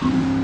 you